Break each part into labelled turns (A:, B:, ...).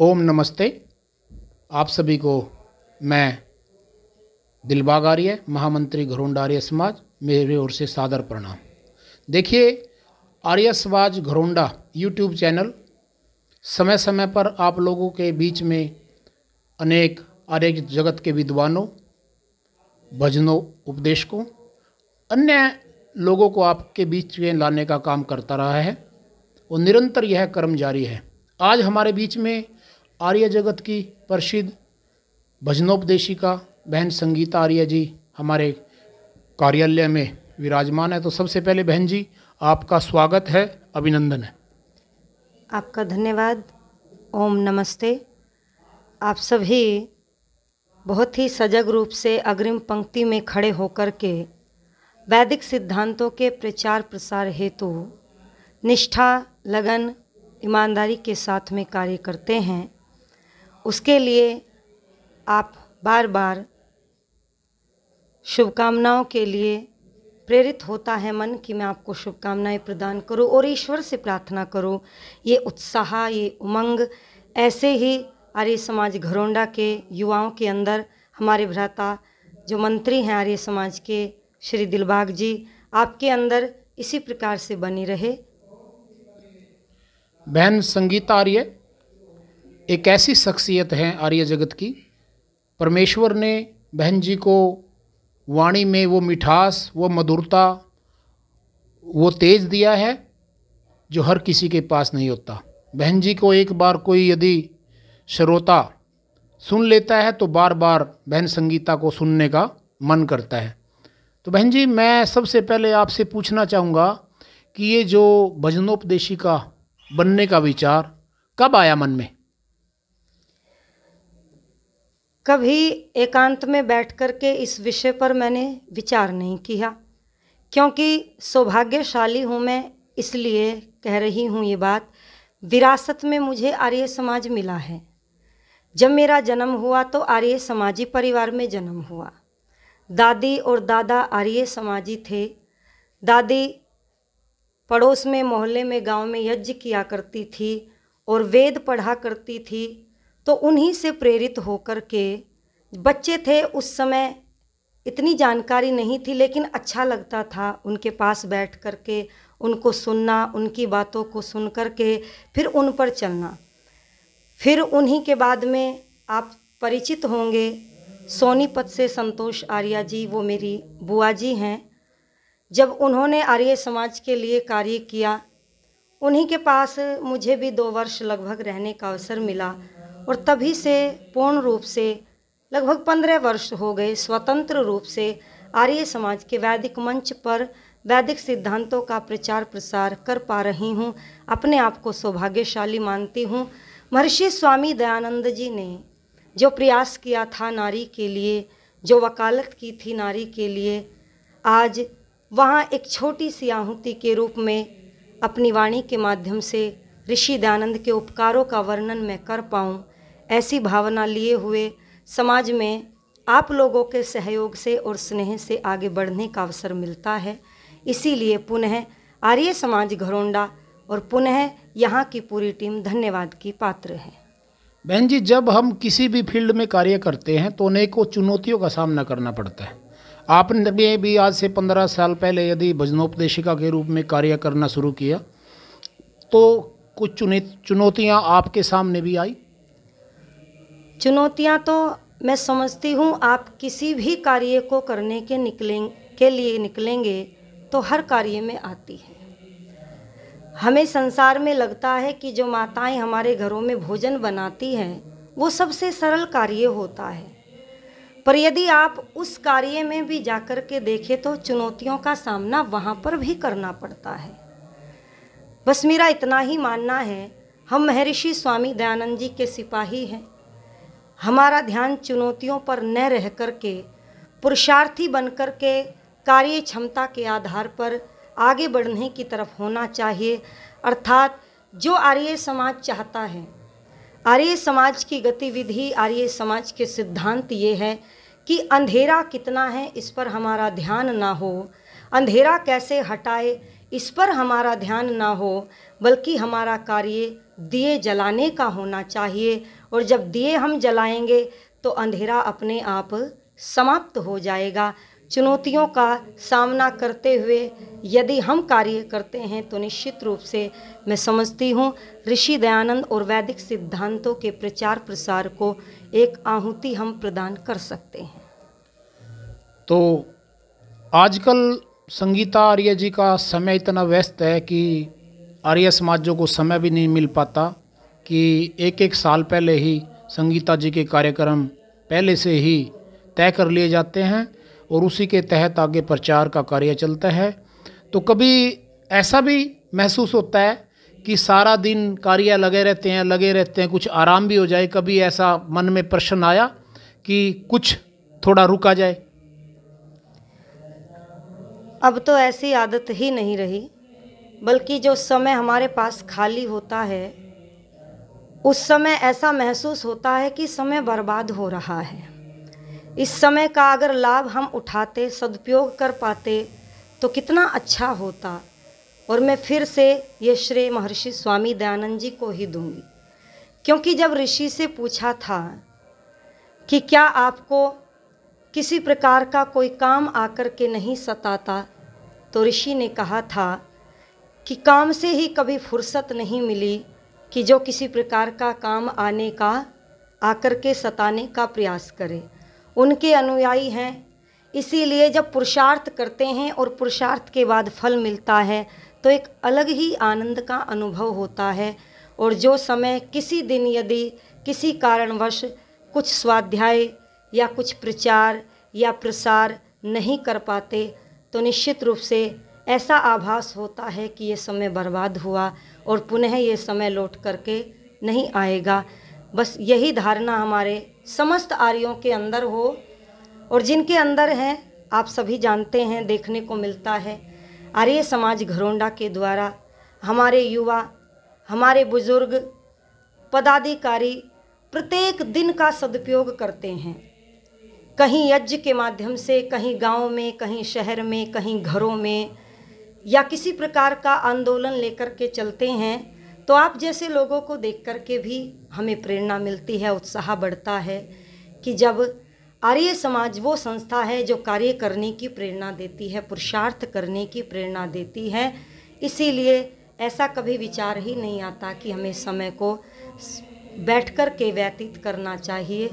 A: ओम नमस्ते। आप सभी को मैं दिलबाग आर्य महामंत्री घरोंडा आर्य समाज, मेरे ओर से सादर प्रणाम। देखिए, आर्य समाज घरोंडा यूट्यूब चैनल समय समय पर आप लोगों के बीच में अनेक आर्य जगत के विद्वानों, भजनों, उपदेशकों, अन्य लोगों को आपके बीच में लाने का काम करता रहा है और निरंतर यह कर्म जारी है। आज हमारे बीच में आर्य जगत की प्रसिद्ध भजनोपदेशिका बहन संगीता आर्य जी हमारे कार्यालय में विराजमान है। तो सबसे पहले बहन जी, आपका स्वागत है, अभिनंदन है।
B: आपका धन्यवाद, ओम नमस्ते। आप सभी बहुत ही सजग रूप से अग्रिम पंक्ति में खड़े होकर के वैदिक सिद्धांतों के प्रचार प्रसार हेतु निष्ठा, लगन, ईमानदारी के साथ में कार्य करते हैं। उसके लिए आप बार बार शुभकामनाओं के लिए प्रेरित होता है मन कि मैं आपको शुभकामनाएँ प्रदान करूँ और ईश्वर से प्रार्थना करूँ। ये उत्साह, ये उमंग, ऐसे ही आर्य समाज घरोंडा के युवाओं के अंदर हमारे भ्राता, जो मंत्री हैं आर्य समाज के श्री दिलबाग जी, आपके अंदर इसी प्रकार से बनी रहे।
A: बहन संगीता आर्य एक ऐसी शख्सियत है आर्य जगत की। परमेश्वर ने बहन जी को वाणी में वो मिठास, वो मधुरता, वो तेज दिया है, जो हर किसी के पास नहीं होता। बहन जी को एक बार कोई यदि श्रोता सुन लेता है तो बार बार बहन संगीता को सुनने का मन करता है। तो बहन जी, मैं सबसे पहले आपसे पूछना चाहूँगा कि ये जो भजनोपदेशिका बनने का विचार कब आया मन में?
B: कभी एकांत में बैठ कर के इस विषय पर मैंने विचार नहीं किया, क्योंकि सौभाग्यशाली हूँ मैं, इसलिए कह रही हूँ ये बात, विरासत में मुझे आर्य समाज मिला है। जब मेरा जन्म हुआ तो आर्य समाजी परिवार में जन्म हुआ। दादी और दादा आर्य समाजी थे। दादी पड़ोस में, मोहल्ले में, गाँव में यज्ञ किया करती थी और वेद पढ़ा करती थी। तो उन्हीं से प्रेरित होकर के बच्चे थे, उस समय इतनी जानकारी नहीं थी, लेकिन अच्छा लगता था उनके पास बैठ कर के, उनको सुनना, उनकी बातों को सुन कर के, फिर उन पर चलना। फिर उन्हीं के बाद में आप परिचित होंगे, सोनीपत से संतोष आर्या जी, वो मेरी बुआ जी हैं। जब उन्होंने आर्य समाज के लिए कार्य किया, उन्हीं के पास मुझे भी दो वर्ष लगभग रहने का अवसर मिला। और तभी से पूर्ण रूप से लगभग पंद्रह वर्ष हो गए स्वतंत्र रूप से आर्य समाज के वैदिक मंच पर वैदिक सिद्धांतों का प्रचार प्रसार कर पा रही हूँ, अपने आप को सौभाग्यशाली मानती हूँ। महर्षि स्वामी दयानंद जी ने जो प्रयास किया था नारी के लिए, जो वकालत की थी नारी के लिए, आज वहाँ एक छोटी सी आहुति के रूप में अपनी वाणी के माध्यम से ऋषि दयानंद के उपकारों का वर्णन मैं कर पाऊँ। ऐसी भावना लिए हुए समाज में आप लोगों के सहयोग से और स्नेह से आगे बढ़ने का अवसर मिलता है। इसीलिए पुनः आर्य समाज घरोंडा और पुनः यहाँ की पूरी टीम धन्यवाद की पात्र है।
A: बहन जी जब हम किसी भी फ़ील्ड में कार्य करते हैं तो अनेकों चुनौतियों का सामना करना पड़ता है। आपने भी, आज से पंद्रह साल पहले यदि भजनोपदेशिका के रूप में कार्य करना शुरू किया तो कुछ चुनौतियाँ आपके सामने भी आई?
B: चुनौतियाँ तो मैं समझती हूँ, आप किसी भी कार्य को करने के निकलें, के लिए निकलेंगे तो हर कार्य में आती है। हमें संसार में लगता है कि जो माताएँ हमारे घरों में भोजन बनाती हैं, वो सबसे सरल कार्य होता है। पर यदि आप उस कार्य में भी जाकर के देखें तो चुनौतियों का सामना वहाँ पर भी करना पड़ता है। बस मेरा इतना ही मानना है, हम महर्षि स्वामी दयानंद जी के सिपाही हैं। हमारा ध्यान चुनौतियों पर न रह कर के पुरुषार्थी बन कर के कार्य क्षमता के आधार पर आगे बढ़ने की तरफ़ होना चाहिए। अर्थात, जो आर्य समाज चाहता है, आर्य समाज की गतिविधि, आर्य समाज के सिद्धांत ये है कि अंधेरा कितना है इस पर हमारा ध्यान ना हो। अंधेरा कैसे हटाए इस पर हमारा ध्यान ना हो, बल्कि हमारा कार्य दिए जलाने का होना चाहिए और जब दिए हम जलाएँगे तो अंधेरा अपने आप समाप्त हो जाएगा। चुनौतियों का सामना करते हुए यदि हम कार्य करते हैं तो निश्चित रूप से मैं समझती हूँ, ऋषि दयानंद और वैदिक सिद्धांतों के प्रचार प्रसार को एक आहुति हम प्रदान कर सकते हैं।
A: तो आजकल संगीता आर्य जी का समय इतना व्यस्त है कि आर्य समाजों को समय भी नहीं मिल पाता कि एक एक साल पहले ही संगीता जी के कार्यक्रम पहले से ही तय कर लिए जाते हैं और उसी के तहत आगे प्रचार का कार्य चलता है। तो कभी ऐसा भी महसूस होता है कि सारा दिन कार्य लगे रहते हैं, लगे रहते हैं, कुछ आराम भी हो जाए, कभी ऐसा मन में प्रश्न आया कि कुछ थोड़ा रुका जाए?
B: अब तो ऐसी आदत ही नहीं रही। बल्कि जो समय हमारे पास खाली होता है, उस समय ऐसा महसूस होता है कि समय बर्बाद हो रहा है। इस समय का अगर लाभ हम उठाते, सदुपयोग कर पाते तो कितना अच्छा होता। और मैं फिर से ये श्रेय महर्षि स्वामी दयानंद जी को ही दूँगी। क्योंकि जब ऋषि से पूछा था कि क्या आपको किसी प्रकार का कोई काम आकर के नहीं सताता तो ऋषि ने कहा था कि काम से ही कभी फुर्सत नहीं मिली कि जो किसी प्रकार का काम आने का, आकर के सताने का प्रयास करे। उनके अनुयायी हैं। इसीलिए जब पुरुषार्थ करते हैं और पुरुषार्थ के बाद फल मिलता है तो एक अलग ही आनंद का अनुभव होता है। और जो समय किसी दिन यदि किसी कारणवश कुछ स्वाध्याय या कुछ प्रचार या प्रसार नहीं कर पाते तो निश्चित रूप से ऐसा आभास होता है कि ये समय बर्बाद हुआ और पुनः ये समय लौट करके नहीं आएगा। बस यही धारणा हमारे समस्त आर्यों के अंदर हो और जिनके अंदर हैं, आप सभी जानते हैं, देखने को मिलता है। आर्य समाज घरोंडा के द्वारा हमारे युवा, हमारे बुज़ुर्ग, पदाधिकारी प्रत्येक दिन का सदुपयोग करते हैं। कहीं यज्ञ के माध्यम से, कहीं गाँव में, कहीं शहर में, कहीं घरों में या किसी प्रकार का आंदोलन लेकर के चलते हैं तो आप जैसे लोगों को देख कर के भी हमें प्रेरणा मिलती है, उत्साह बढ़ता है कि जब आर्य समाज वो संस्था है जो कार्य करने की प्रेरणा देती है, पुरुषार्थ करने की प्रेरणा देती है, इसीलिए ऐसा कभी विचार ही नहीं आता कि हमें समय को बैठकर के व्यतीत करना चाहिए।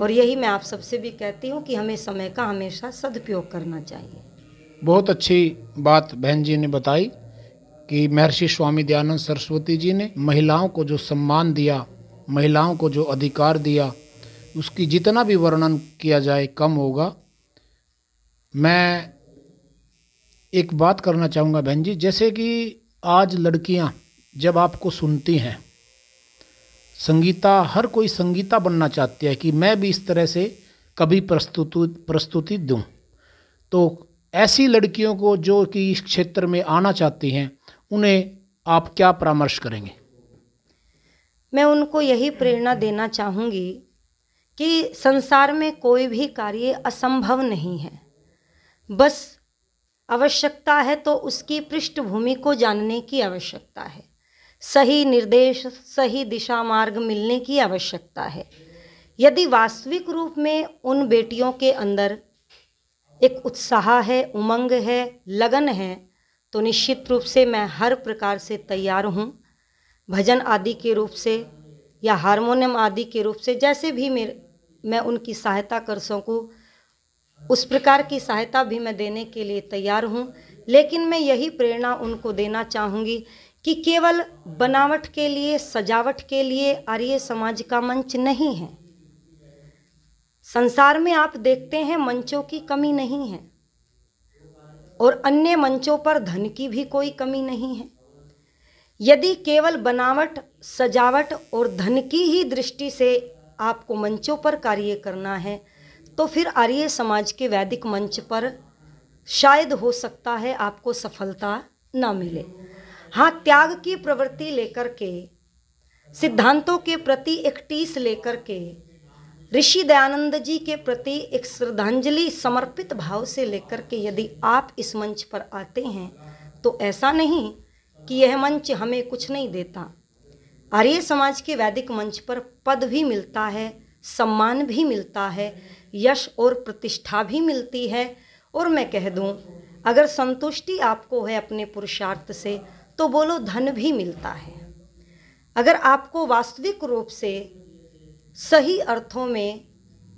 B: और यही मैं आप सबसे भी कहती हूँ कि हमें समय का हमेशा सदुपयोग करना चाहिए।
A: बहुत अच्छी बात बहन जी ने बताई कि महर्षि स्वामी दयानंद सरस्वती जी ने महिलाओं को जो सम्मान दिया, महिलाओं को जो अधिकार दिया, उसकी जितना भी वर्णन किया जाए कम होगा। मैं एक बात करना चाहूँगा बहन जी, जैसे कि आज लड़कियाँ जब आपको सुनती हैं, संगीता, हर कोई संगीता बनना चाहती है कि मैं भी इस तरह से कभी प्रस्तुति प्रस्तुति दूँ। तो ऐसी लड़कियों को जो कि इस क्षेत्र में आना चाहती हैं, उन्हें आप क्या परामर्श करेंगे?
B: मैं उनको यही प्रेरणा देना चाहूँगी कि संसार में कोई भी कार्य असंभव नहीं है। बस आवश्यकता है तो उसकी पृष्ठभूमि को जानने की आवश्यकता है। सही निर्देश, सही दिशा मार्ग मिलने की आवश्यकता है। यदि वास्तविक रूप में उन बेटियों के अंदर एक उत्साह है, उमंग है, लगन है तो निश्चित रूप से मैं हर प्रकार से तैयार हूँ। भजन आदि के रूप से या हारमोनियम आदि के रूप से जैसे भी मेरे, मैं उनकी सहायता कर सकूँ, उस प्रकार की सहायता भी मैं देने के लिए तैयार हूँ। लेकिन मैं यही प्रेरणा उनको देना चाहूँगी कि केवल बनावट के लिए, सजावट के लिए आर्य समाज का मंच नहीं है। संसार में आप देखते हैं मंचों की कमी नहीं है और अन्य मंचों पर धन की भी कोई कमी नहीं है। यदि केवल बनावट, सजावट और धन की ही दृष्टि से आपको मंचों पर कार्य करना है तो फिर आर्य समाज के वैदिक मंच पर शायद हो सकता है आपको सफलता ना मिले। हाँ त्याग की प्रवृत्ति लेकर के, सिद्धांतों के प्रति एक टीस लेकर के ऋषि दयानंद जी के प्रति एक श्रद्धांजलि समर्पित भाव से लेकर के यदि आप इस मंच पर आते हैं तो ऐसा नहीं कि यह मंच हमें कुछ नहीं देता। आर्य समाज के वैदिक मंच पर पद भी मिलता है, सम्मान भी मिलता है, यश और प्रतिष्ठा भी मिलती है। और मैं कह दूँ, अगर संतुष्टि आपको है अपने पुरुषार्थ से तो बोलो धन भी मिलता है। अगर आपको वास्तविक रूप से सही अर्थों में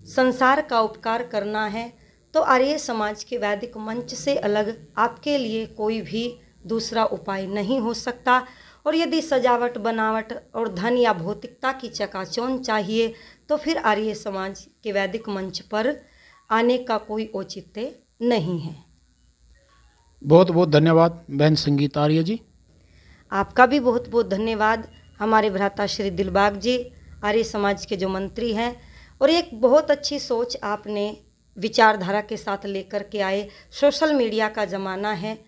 B: संसार का उपकार करना है तो आर्य समाज के वैदिक मंच से अलग आपके लिए कोई भी दूसरा उपाय नहीं हो सकता। और यदि सजावट बनावट और धन या भौतिकता की चकाचौन चाहिए तो फिर आर्य समाज के वैदिक मंच पर आने का कोई औचित्य नहीं है।
A: बहुत बहुत धन्यवाद बहन संगीत आर्य जी।
B: आपका भी बहुत बहुत धन्यवाद। हमारे भ्राता श्री दिलबाग जी आर्य समाज के जो मंत्री हैं, और एक बहुत अच्छी सोच आपने विचारधारा के साथ लेकर के आए। सोशल मीडिया का ज़माना है।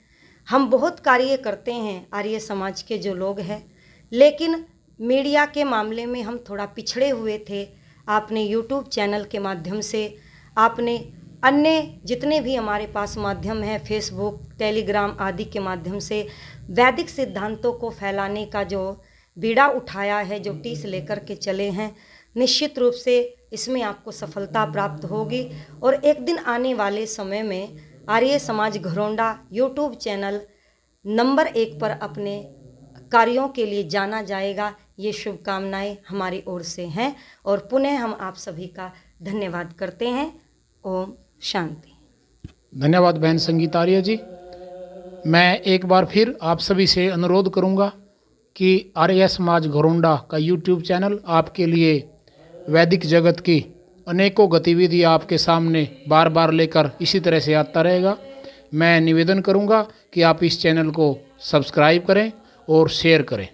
B: हम बहुत कार्य करते हैं आर्य समाज के जो लोग हैं, लेकिन मीडिया के मामले में हम थोड़ा पिछड़े हुए थे। आपने यूट्यूब चैनल के माध्यम से, आपने अन्य जितने भी हमारे पास माध्यम हैं फेसबुक टेलीग्राम आदि के माध्यम से, वैदिक सिद्धांतों को फैलाने का जो बीड़ा उठाया है जो टीस लेकर के चले हैं। निश्चित रूप से इसमें आपको सफलता प्राप्त होगी। और एक दिन आने वाले समय में Arya Samaj Gharaunda YouTube channel number एक पर अपने कार्यों के लिए जाना जाएगा। ये शुभकामनाएँ हमारी ओर से हैं और पुनः हम आप सभी का धन्यवाद करते हैं। ओम शांति।
A: धन्यवाद बहन संगीत आर्य जी। मैं एक बार फिर आप सभी से अनुरोध करूँगा कि आर्य समाज घरोंडा का यूट्यूब चैनल आपके लिए वैदिक जगत की अनेकों गतिविधि आपके सामने बार बार लेकर इसी तरह से आता रहेगा। मैं निवेदन करूँगा कि आप इस चैनल को सब्सक्राइब करें और शेयर करें।